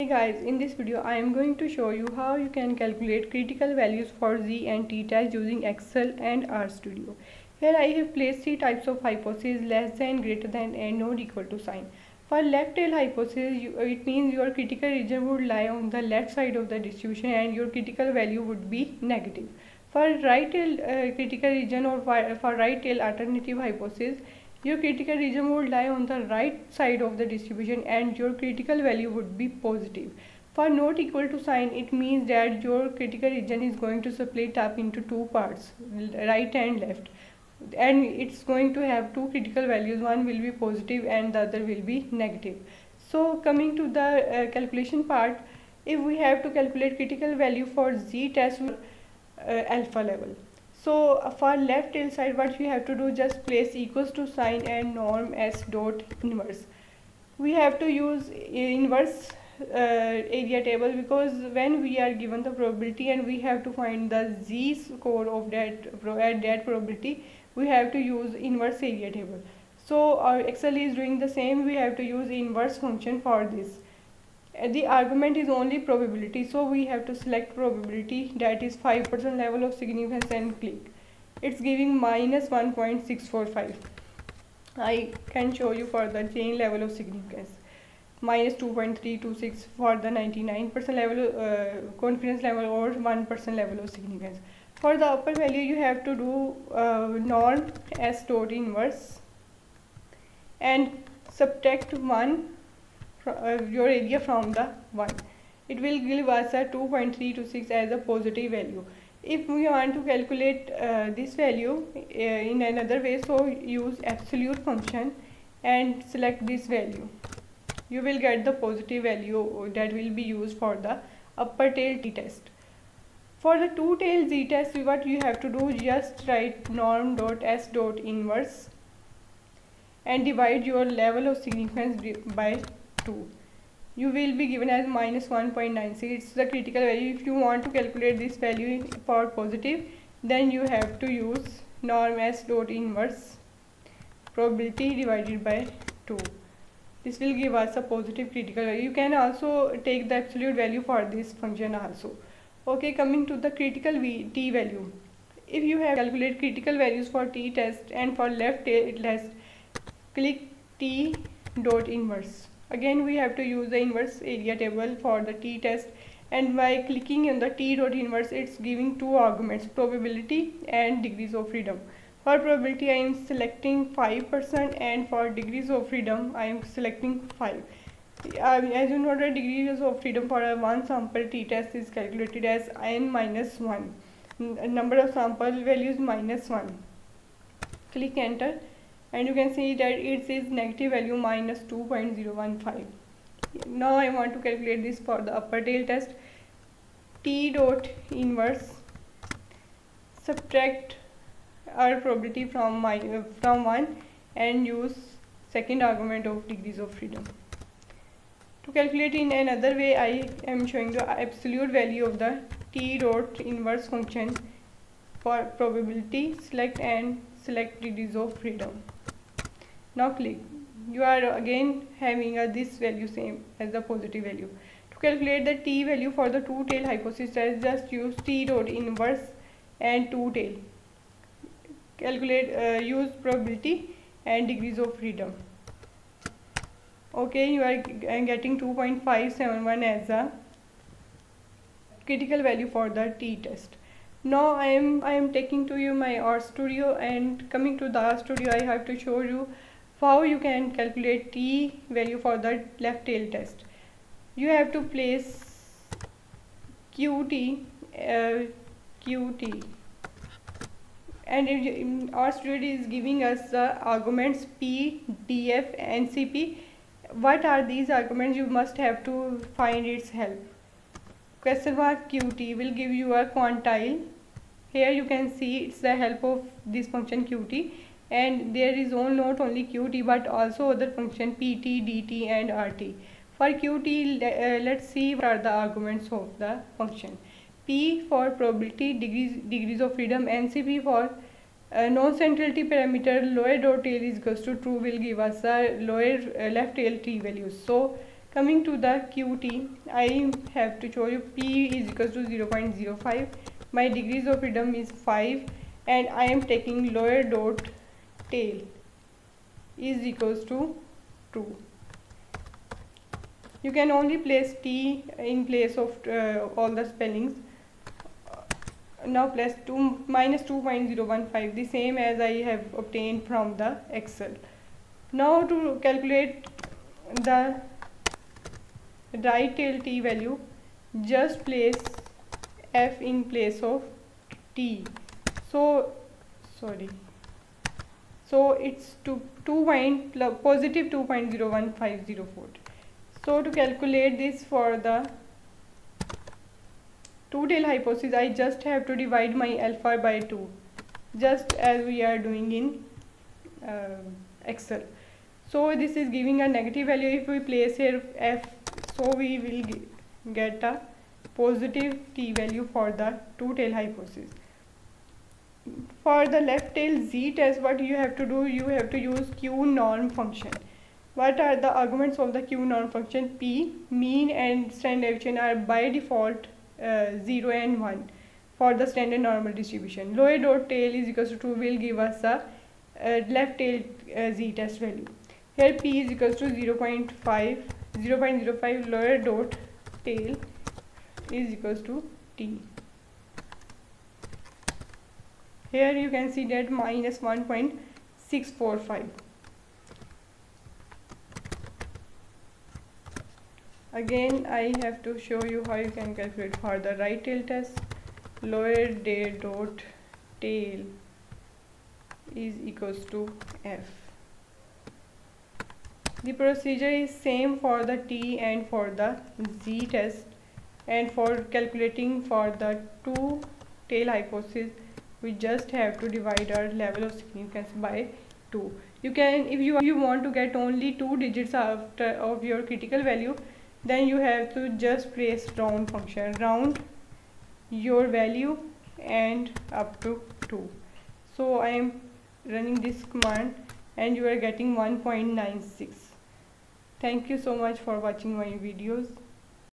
Hey guys, in this video I am going to show you how you can calculate critical values for Z and T test using Excel and RStudio. Here I have placed three types of hypotheses less than, greater than and not equal to sign. For left tail hypothesis, you, it means your critical region would lie on the left side of the distribution and your critical value would be negative. For right tail uh, critical region or for right tail alternative hypothesis, your critical region would lie on the right side of the distribution and your critical value would be positive. For not equal to sign, it means that your critical region is going to split up into two parts, right and left. And it's going to have two critical values, one will be positive and the other will be negative. So coming to the uh, calculation part, if we have to calculate critical value for z test uh, alpha level so uh, for left tail side what we have to do just place equals to sign and norm s dot inverse. We have to use inverse uh, area table because when we are given the probability and we have to find the z score of that at that probability we have to use inverse area table. So our excel is doing the same. We have to use inverse function for this the argument is only probability so we have to select probability that is 5% level of significance and click. It's giving minus 1.645 I can show you for the chain level of significance. Minus 2.326 for the 99% level uh, confidence level or 1% level of significance. For the upper value you have to do uh, norm s dot inverse and subtract 1 uh, your area from the 1 it will give us a 2.326 as a positive value. If we want to calculate uh, this value uh, in another way so use absolute function and select this value. You will get the positive value that will be used for the upper tail t test for the two tail z test what you have to do just write norm dot s dot inverse and divide your level of significance by 2 you will be given as minus 1.96 it's the critical value. If you want to calculate this value for positive then you have to use norm s dot inverse probability divided by 2 this will give us a positive critical value. You can also take the absolute value for this function also. Okay coming to the critical v, t value. If you have calculated critical values for t test and for left test click t dot inverse again we have to use the inverse area table for the t-test and by clicking on the t dot inverse it's giving two arguments probability and degrees of freedom. For probability I am selecting 5% and for degrees of freedom I am selecting 5 um, as you know the degrees of freedom for a one sample t-test is calculated as n minus 1 N number of sample values minus 1 click enter and you can see that it says negative value minus 2.015 now I want to calculate this for the upper tail test. T dot inverse subtract our probability from my uh, from 1 and use second argument of degrees of freedom. To calculate in another way I am showing the absolute value of the t dot inverse function for probability select and select degrees of freedom now click. You are uh, again having a this value same as the positive value. To calculate the t value for the two tail hypothesis just use t dot inverse and two tail. Calculate uh, use probability and degrees of freedom. Okay you are uh, getting 2.571 as a critical value for the t test. Now i am i am taking to you my RStudio and coming to the studio, i have to show you how you can calculate t value for the left tail test. You have to place qt uh, qt and RStudio is giving us the arguments p df ncp what are these arguments? You must have to find its help. Question mark qt will give you a quantile. Here you can see it's the help of this function qt and there is on not only qt but also other function pt dt and rt for qt uh, let's see what are the arguments of the function. P for probability degrees degrees of freedom ncp for uh, non-centrality parameter lower dot tail is equals to true will give us a lower uh, left tail t values so coming to the qt i have to show you p is equals to 0 0.05 my degrees of freedom is 5 and i am taking lower dot tail is equals to 2 you can only place t in place of uh, all the spellings. Now plus 2 minus 2.015 the same as I have obtained from the Excel. Now to calculate the right tail t value just place f in place of t. So sorry so it's 2, 2 point positive 2.01504 so to calculate this for the two tail hypothesis I just have to divide my alpha by 2 just as we are doing in uh, Excel. So this is giving a negative value. If we place here f so we will get a positive t value for the two tail hypothesis for the left tail z test what you have to do you have to use q norm function what are the arguments of the q norm function p mean and standard deviation are by default uh, 0 and 1 for the standard normal distribution. Lower dot tail is equals to 2 will give us a uh, left tail uh, z test value. Here p is equals to 0 0.5, 0 0.05 lower dot tail is equals to t. Here you can see that minus 1.645. again I have to show you how you can calculate for the right tail test. Lower day dot tail is equals to f. The procedure is same for the t and for the z test. And for calculating for the two tail hypothesis we just have to divide our level of significance by 2 you can if you, you want to get only two digits after of your critical value then you have to just place round function round your value and up to 2 so I am running this command and you are getting 1.96 thank you so much for watching my videos